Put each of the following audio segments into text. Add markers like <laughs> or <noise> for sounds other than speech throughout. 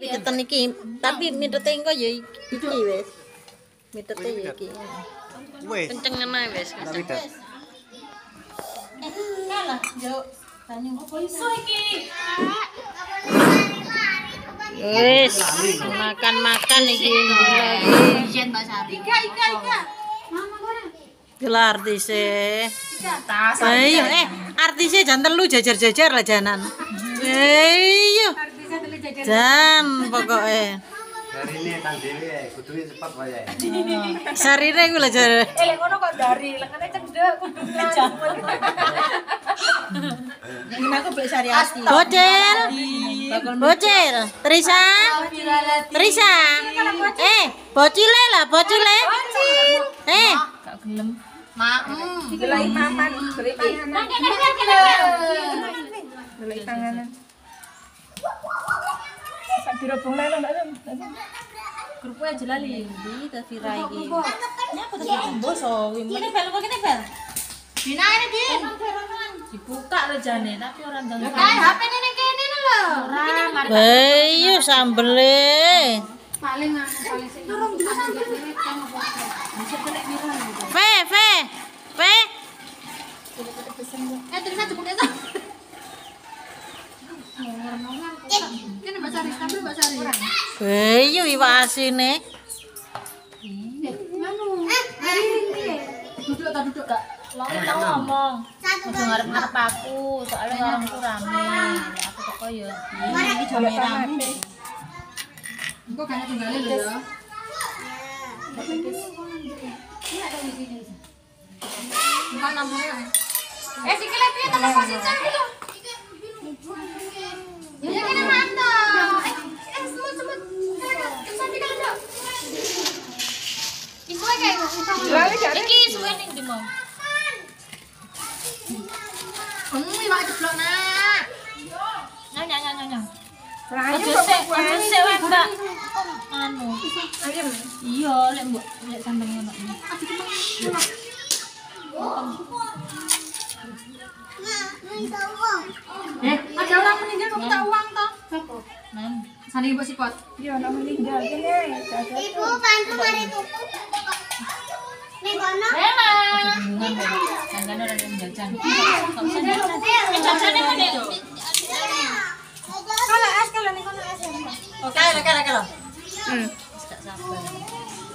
Miteten iki, tapi mitete engko ya iki wis. Mitete ya iki. Wes, Kenceng ngene wis. Kalah, yo. Banyu. Wis, makan-makan iki lagi. Gelar artise. Ayo, eh, artise jan telu jajar-jajar lah janan. Ayo. Jan pokoke. Hari ini tang dhewe kudu cepat wae. Sarire <laughs> ku lah jar. Eh, ngono kok dari lengane cendek kudu jamur. Ini aku beli sari asti. Bocil. Bocil. Trisa. Trisa. Eh, bocile lah, bocile. Eh, Gelai papan, gelai panganan. Gelai panganan. Sak dirobong lele Sam. Grupku aja lali di Tavira iki. Nyapa tuh boso. Ini bel kok kita bel. Dina ini din. Dibuka rejane tapi orang ndang. Kae HP ini kene lho. Ora mari bayu sambele. Paling paling sing sampe. Fe, fe. Fe. Eh, terus aja buka itu. Mbak Sari. Bayu iwak asine. Duduk tak duduk kak. Ngomong. Udah ngarep-ngarep aku, soalnya warungku rame. Aku toko ya. Jame rame. Kayaknya tinggalin lho ya. Namanya. Eh, sikile piye temen posisi lho. Ya kene mantap. Eh, eh semut semut. Bisa dikal dok. Iku kayak Iki suwe ning ndi mau? Kamu iwak jeblok nak. Nyang nyang nyang nyang. Aja sik, aja sik wae, Mbak. Anu. Ayam. Iya, lek mbok lek sampean ngono. Eh, ada orang meninggal kamu tak uang toh? Nan. Sana ibu sipot. Iya, orang meninggal. Ini Ibu bantu mari tuku. Ning kono. Kok. Jangan ora ada yang jajan. Jajan? Eh, ngene. Kalau es kalau nih kono es. Oke, oke, oke. Hmm. Sabar.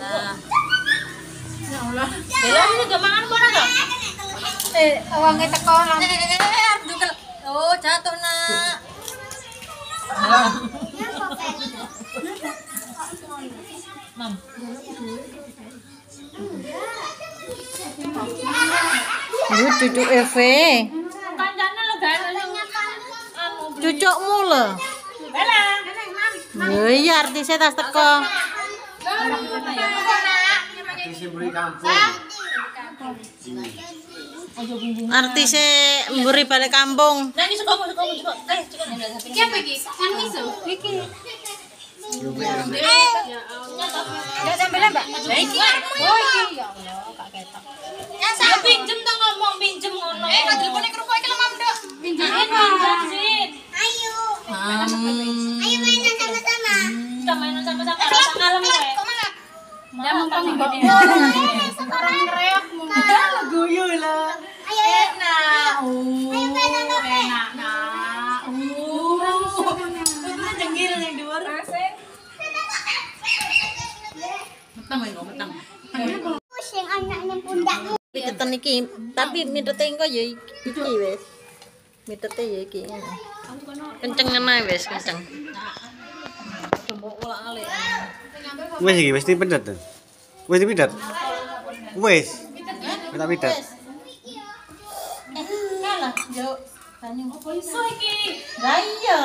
Nah, Ya Allah. Bella ini gak ora? Eh, uangnya teko lah. eh, eh, eh, arep dukel. Oh, jatuh nak. Mam. Lu cucu. Kancane anu. Cucukmu lho. Bella. Lho iya artise tas teko. Artise mburi balik kampung. Nah, ini suka suka suka. Eh, suka. Iki apa iki? Kan miso. Iki. Ya sampelan, Mbak. Lah iki Oh, iki ya Allah, Kak ketok. Ya pinjem to ngomong pinjem ngono. Eh, kan telepone kerupuk iki lemam, Dok. pinjemin. Ayo. Hmm. Ayo mainan sama-sama. Kita mainan sama-sama rasa ngalem kowe. Ya mumpung mbok. Sekarang ngereok mulu. Guyu lah. Ayo. Nah, Ayo mainan enak nak. Uh. Yang dhuwur. metang wae metang. Pusing anaknya pundakmu. Miteten iki, tapi mitete engko ya iki wis. Mitete ya iki. Kenceng ana wis kenceng. Wis iki wis dipendet. Wis dipendet. Wes. Kita pindah. Kalah, yuk. Tanya. Oh, iki. Lah iya.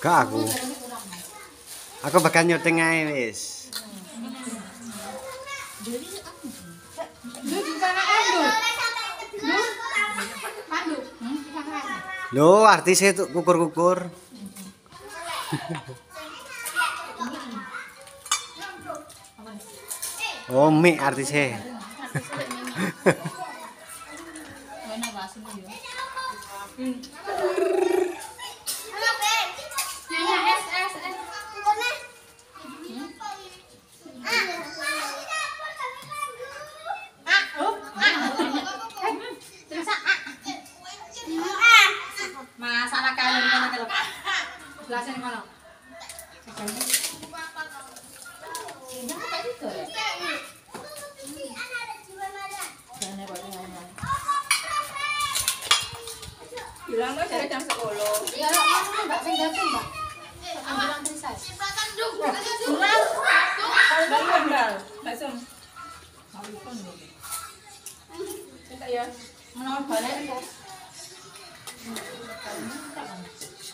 Kok aku. Aku bakal nyuting ae wis. Loh, artisnya tuh kukur-kukur. Oh, mie artisnya. <laughs> Basin yo. Halo, Ben. Nyonya es, es, es. Bukannya? Ah. Ah. Terus, ah. Ah. Masalah kalian mana kalau? Jelasin kalau. Bilang kok cari jam 10. Ya, kamu Mbak Ben datang, Mbak. Ambilan Trisai. Bangun, Bal. Langsung. Minta ya. Menawar balik kok.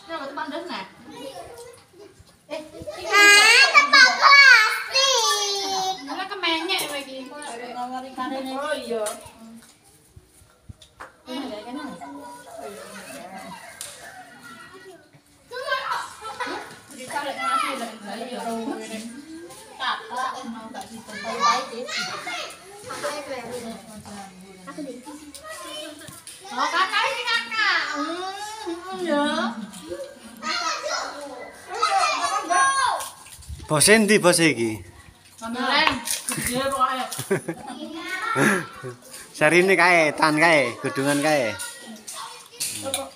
Nah, betul nah. Eh, tempat plastik. Kemenyek lagi. Oh iya. Ini Bos endi bos iki? Kemaren gede <laughs> pokoke. Sarine kae, tan kae, gedungan kae. Hmm.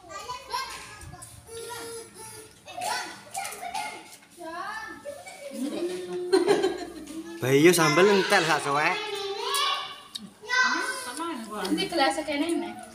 Bayu sambel entek sak suwek. Ya, sama. Ini kelas kene nek.